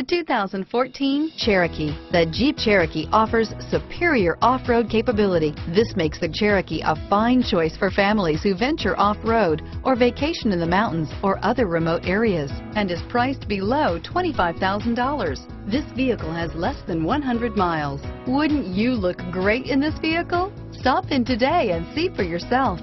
The 2014 Cherokee. The Jeep Cherokee offers superior off-road capability. This makes the Cherokee a fine choice for families who venture off-road or vacation in the mountains or other remote areas and is priced below $25,000. This vehicle has less than 100 miles. Wouldn't you look great in this vehicle? Stop in today and see for yourself.